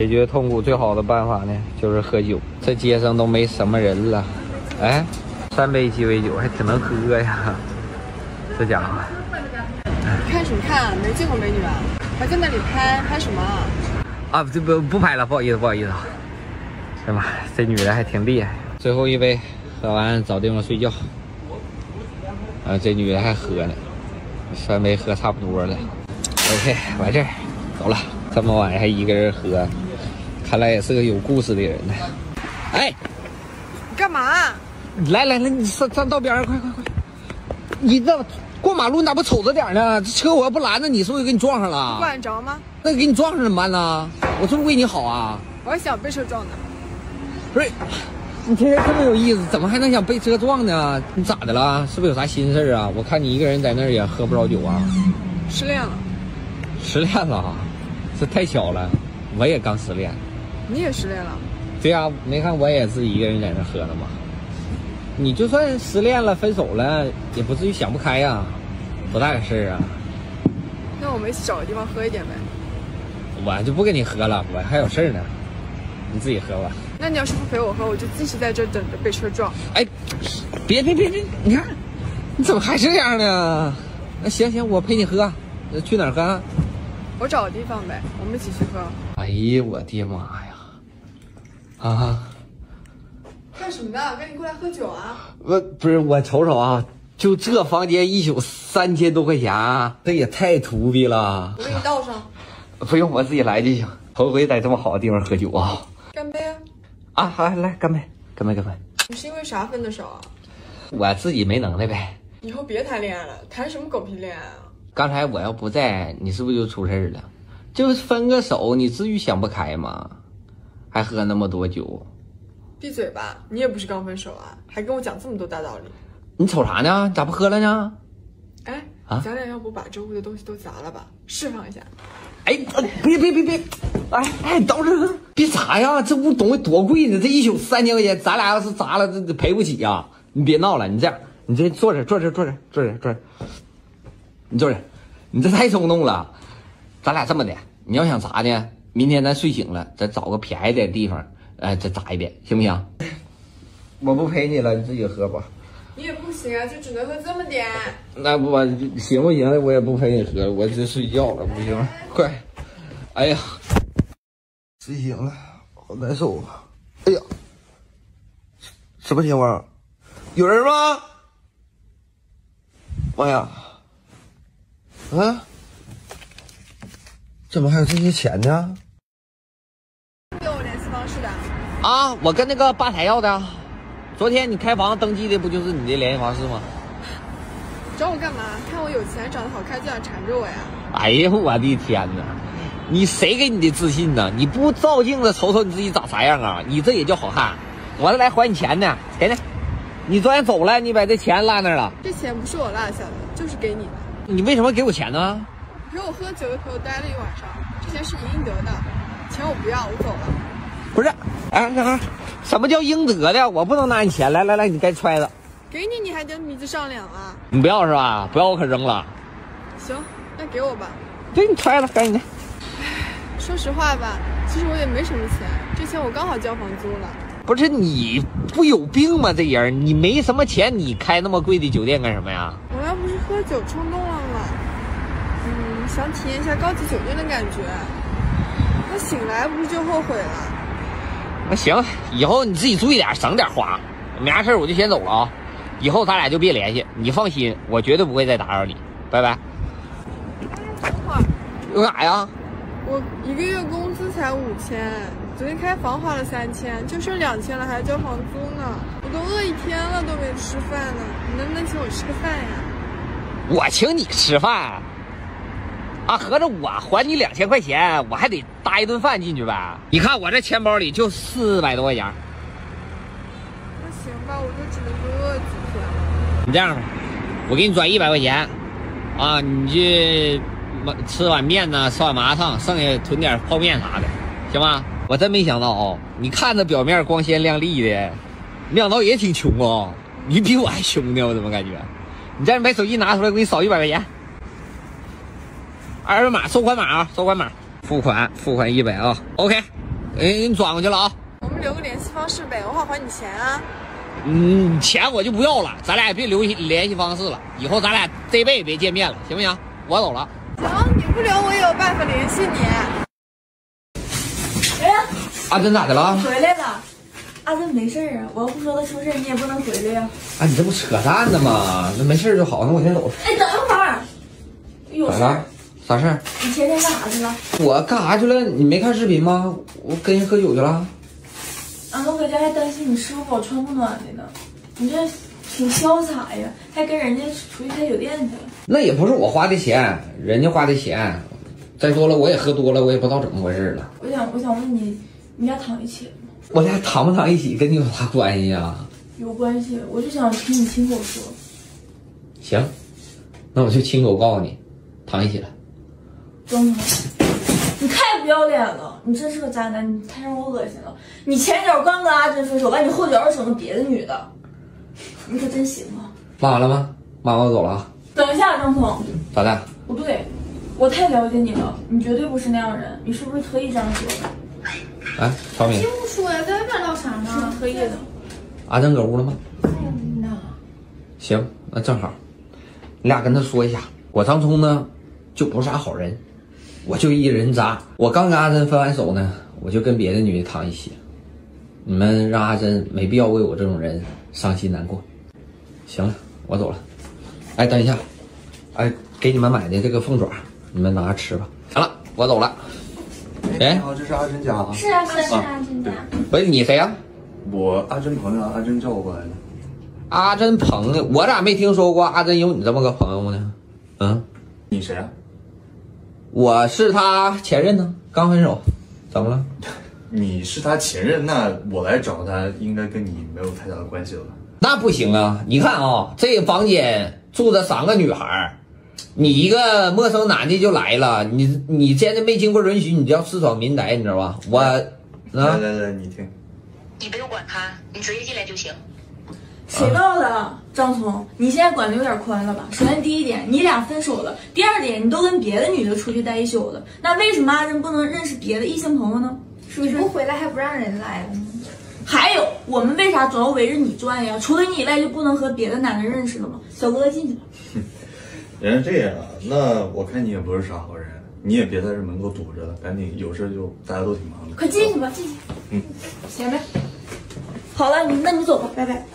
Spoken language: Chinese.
解决痛苦最好的办法呢，就是喝酒。这街上都没什么人了，哎，三杯鸡尾酒还挺能喝呀，这家伙。看什么看？没见过美女啊？还在那里拍拍什么？啊，这不不拍了，不好意思，不好意思啊。哎呀妈，这女的还挺厉害。最后一杯喝完，找地方睡觉。啊，这女的还喝呢，三杯喝差不多了。OK，完事儿，走了。这么晚还一个人喝，看来也是个有故事的人呢。哎，你干嘛？来来来，你上上道边上，快快快！你这过马路你咋不瞅着点呢？这车我要不拦着你，是不是给你撞上了？管着吗？那给你撞上怎么办呢？我这不是为你好啊？我还想被车撞呢。不是，你天天这么有意思，怎么还能想被车撞呢？你咋的了？是不是有啥心事啊？我看你一个人在那儿也喝不着酒啊。失恋了。失恋了。这太巧了，我也刚失恋。你也失恋了？对呀，没看我也是一个人在那喝呢吗？你就算失恋了、分手了，也不至于想不开呀，多大点事儿啊？那我们一起找个地方喝一点呗。我就不跟你喝了，我还有事儿呢，你自己喝吧。那你要是不陪我喝，我就继续在这等着被车撞。哎，别别别别，你看，你怎么还这样呢？那行行，我陪你喝，去哪儿喝？我找个地方呗，我们一起去喝。哎呀，我的妈呀！啊！干什么呢？赶紧过来喝酒啊！我不是我瞅瞅啊，就这房间一宿三千多块钱，这也太土逼了。我给你倒上。不用，我自己来就行。头回在这么好的地方喝酒啊！干杯啊！啊，好，来干杯，干杯，干杯！你是因为啥分的手啊？我自己没能耐呗。以后别谈恋爱了，谈什么狗屁恋爱啊！刚才我要不在，你是不是就出事了？就分个手，你至于想不开吗？还喝那么多酒？闭嘴吧！你也不是刚分手啊，还跟我讲这么多大道理。你瞅啥呢？咋不喝了呢？哎，啊，咱俩要不把这屋的东西都砸了吧，释放一下？哎，别别别别！哎哎，等会儿，别砸呀！这屋东西多贵呢，这一宿三千块钱，咱俩要是砸了，这这赔不起呀！你别闹了，你这样，你这坐着，坐着，坐着，坐着，坐着。你坐着，你这太冲动了。咱俩这么的，你要想砸呢，明天咱睡醒了，咱找个便宜点地方，哎，再砸一遍，行不行？我不陪你了，你自己喝吧。你也不行啊，就只能喝这么点。那不行不行？我也不陪你喝，我这睡觉了，不行。快！哎呀，睡醒了，好难受啊！哎呀，什么情况？有人吗？妈呀！啊？怎么还有这些钱呢？给我联系方式的。啊，我跟那个吧台要的。昨天你开房登记的不就是你的联系方式吗？找我干嘛？看我有钱，长得好看就想缠着我呀？哎呀，我的天哪！你谁给你的自信呢？你不照镜子瞅瞅你自己长啥样啊？你这也叫好看？我这来还你钱呢，给呢。你昨天走了，你把这钱落那儿了。这钱不是我落下的，就是给你的。你为什么给我钱呢？陪我喝酒，的朋友待了一晚上，这钱是你应得的，钱我不要，我走了。不是，哎，小孩，什么叫应得的？我不能拿你钱，来来来，你该揣着。给你，你还蹬鼻子上脸啊？你不要是吧？不要我可扔了。行，那给我吧。对，你揣着，赶紧的。说实话吧，其实我也没什么钱，这钱我刚好交房租了。不是你不有病吗？这人，你没什么钱，你开那么贵的酒店干什么呀？我要不是喝酒冲动了嘛，嗯，想体验一下高级酒店的感觉。那醒来不是就后悔了？那行，以后你自己注意点，省点花。没啥事我就先走了啊。以后咱俩就别联系，你放心，我绝对不会再打扰你。拜拜。等会儿。有啥呀？我一个月工资才五千。昨天开房花了三千，就剩两千了，还要交房租呢。我都饿一天了，都没吃饭呢。你能不能请我吃个饭呀？我请你吃饭？啊，合着我还你两千块钱，我还得搭一顿饭进去呗？你看我这钱包里就四百多块钱。那行吧，我就只能多饿几天了。你这样吧，我给你转一百块钱，啊，你去吃碗面呢，吃碗麻辣烫，剩下囤点泡面啥的，行吗？我真没想到啊！你看着表面光鲜亮丽的，没想到也挺穷啊！你比我还穷呢，我怎么感觉？你再把手机拿出来，我给你扫一百块钱。二维码，收款码啊，收款码，付款，付款一百啊，OK。哎，你转过去了啊。我们留个联系方式呗，我好还你钱啊。嗯，钱我就不要了，咱俩也别留联系方式了，以后咱俩这辈子别见面了，行不行？我走了。行，你不留我也有办法联系你。哎呀，阿珍咋的了？回来了。阿珍没事啊，我要不说她出事，你也不能回来呀。啊，你这不扯淡呢吗？那没事就好，那我先走了。哎，等一会儿，有事儿咋了？？啥事儿？你前天干啥去了？我干啥去了？你没看视频吗？我跟人喝酒去了。俺我搁家还担心你吃不饱穿不暖的呢。你这挺潇洒呀，还跟人家出去开酒店去了。那也不是我花的钱，人家花的钱。再说了，我也喝多了，我也不知道怎么回事了。我想，我想问你，你俩躺一起了吗？我俩躺不躺一起跟你有啥关系呀？有关系，我就想听你亲口说。行，那我就亲口告诉你，躺一起了。张总，你太不要脸了！你真是个渣男，你太让我恶心了。你前脚刚跟阿珍分手，完你后脚又整了别的女的，你可真行啊！骂完了吗？骂完我走了啊。等一下，张总，咋的？不对，我太了解你了，你绝对不是那样人，你是不是特意这样说的？哎，超敏，不说呀，在外面唠啥呢？特意的。阿珍搁屋了吗？嗯呐，行，那正好，你俩跟他说一下，我张聪呢就不是啥好人，我就一人渣。我刚跟阿珍分完手呢，我就跟别的女的躺一起。你们让阿珍没必要为我这种人伤心难过。行了，我走了。哎，等一下，哎，给你们买的这个凤爪，你们拿着吃吧。行了，我走了。哎，好，这是阿珍家啊。是啊，是啊，是啊，真的。喂，你谁呀、我阿珍朋友，阿珍叫我过来的。阿珍朋友，我咋没听说过阿珍有你这么个朋友呢？嗯。你谁啊？我是他前任呢，刚分手，怎么了？你是他前任，那我来找他，应该跟你没有太大的关系了吧？那不行啊！你看啊，这个房间住着三个女孩儿，你一个陌生男的就来了，你你现在没经过允许，你就要私闯民宅，你知道吧？我来啊，来来，你听，你不用管他，你直接进来就行。谁到的？张聪，你现在管的有点宽了吧？首先第一点，你俩分手了；第二点，你都跟别的女的出去待一宿了，那为什么阿珍不能认识别的异性朋友呢？是不是？不回来还不让人来了吗？还有，我们为啥总要围着你转呀？除了你以外，就不能和别的男的认识了吗？小哥哥进去吧。人家这样啊，那我看你也不是啥好人，你也别在这门口堵着了，赶紧有事就大家都挺忙的，快进去吧，进去。嗯，行呗。好了，你那你走吧，拜拜。